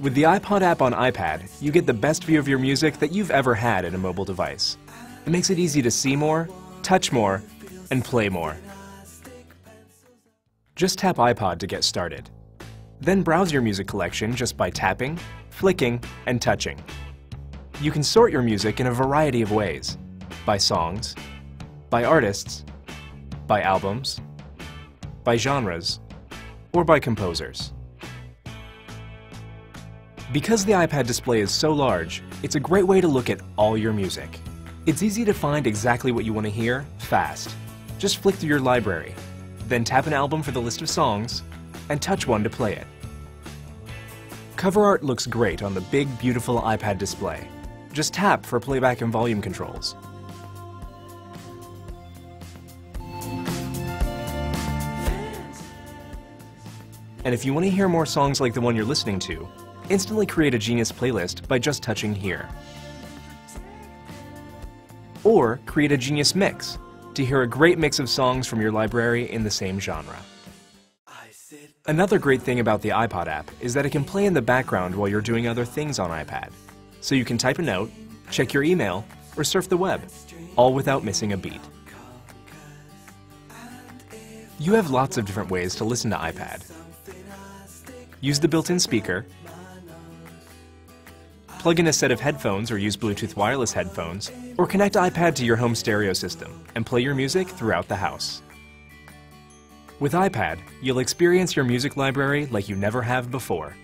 With the iPod app on iPad, you get the best view of your music that you've ever had in a mobile device. It makes it easy to see more, touch more, and play more. Just tap iPod to get started. Then browse your music collection just by tapping, flicking, and touching. You can sort your music in a variety of ways by songs, by artists, by albums, by genres, or by composers. Because the iPad display is so large, it's a great way to look at all your music. It's easy to find exactly what you want to hear fast. Just flick through your library, then tap an album for the list of songs, and touch one to play it. Cover art looks great on the big, beautiful iPad display. Just tap for playback and volume controls. And if you want to hear more songs like the one you're listening to, instantly create a Genius playlist by just touching here. Or create a Genius mix to hear a great mix of songs from your library in the same genre. Another great thing about the iPod app is that it can play in the background while you're doing other things on iPad. So you can type a note, check your email, or surf the web, all without missing a beat. You have lots of different ways to listen to iPad. Use the built-in speaker, plug in a set of headphones or use Bluetooth wireless headphones, or connect iPad to your home stereo system and play your music throughout the house. With iPad, you'll experience your music library like you never have before.